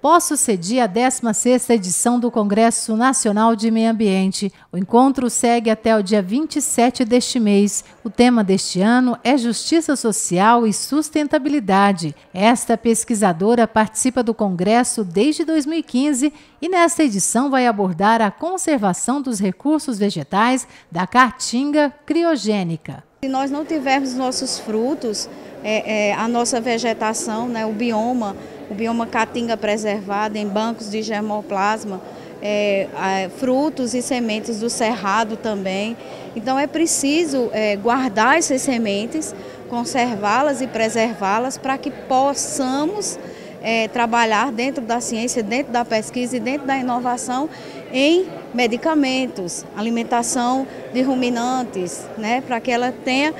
Posso cedir a 16ª edição do Congresso Nacional de Meio Ambiente. O encontro segue até o dia 27 deste mês. O tema deste ano é Justiça Social e Sustentabilidade. Esta pesquisadora participa do Congresso desde 2015 e nesta edição vai abordar a conservação dos recursos vegetais da caatinga criogênica. Se nós não tivermos nossos frutos, é, é, a nossa vegetação, né, o bioma, o bioma caatinga preservado em bancos de germoplasma, é, frutos e sementes do cerrado também. Então é preciso é, guardar essas sementes, conservá-las e preservá-las para que possamos é, trabalhar dentro da ciência, dentro da pesquisa e dentro da inovação em medicamentos, alimentação de ruminantes, né, para que ela tenha.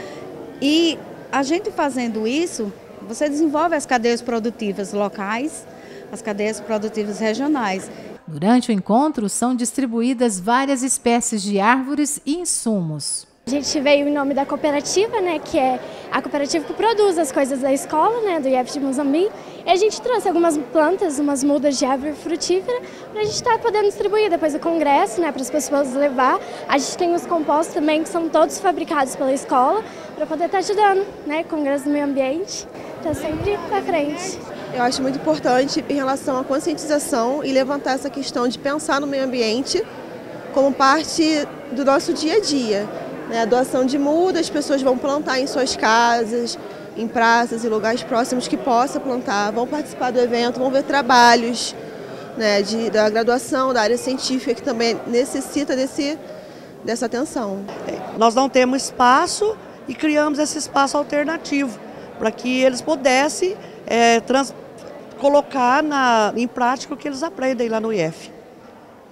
E a gente fazendo isso, você desenvolve as cadeias produtivas locais, as cadeias produtivas regionais. Durante o encontro, são distribuídas várias espécies de árvores e insumos. A gente veio em nome da cooperativa, né, que é a cooperativa que produz as coisas da escola, né, do IEF de Moçambique. E a gente trouxe algumas plantas, umas mudas de árvore frutífera, para a gente estar tá podendo distribuir depois do congresso, né, para as pessoas levar. A gente tem os compostos também, que são todos fabricados pela escola, para poder estar tá ajudando, né, Congresso do Meio Ambiente. Está sempre para frente. Eu acho muito importante em relação à conscientização e levantar essa questão de pensar no meio ambiente como parte do nosso dia a dia. Né? A doação de muda, as pessoas vão plantar em suas casas, em praças e lugares próximos que possa plantar, vão participar do evento, vão ver trabalhos né, de, da graduação, da área científica, que também necessita desse, dessa atenção. Nós não temos espaço e criamos esse espaço alternativo para que eles pudessem é, trans, colocar na, em prática o que eles aprendem lá no IF.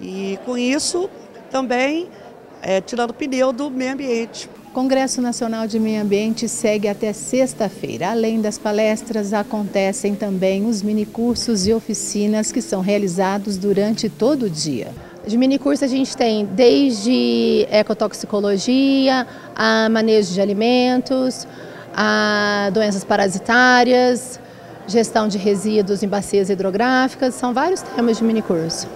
E com isso também é, tirando o pneu do meio ambiente. O Congresso Nacional de Meio Ambiente segue até sexta-feira. Além das palestras, acontecem também os minicursos e oficinas que são realizados durante todo o dia. De minicurso a gente tem desde ecotoxicologia, a manejo de alimentos, a doenças parasitárias, gestão de resíduos em bacias hidrográficas, são vários temas de minicurso.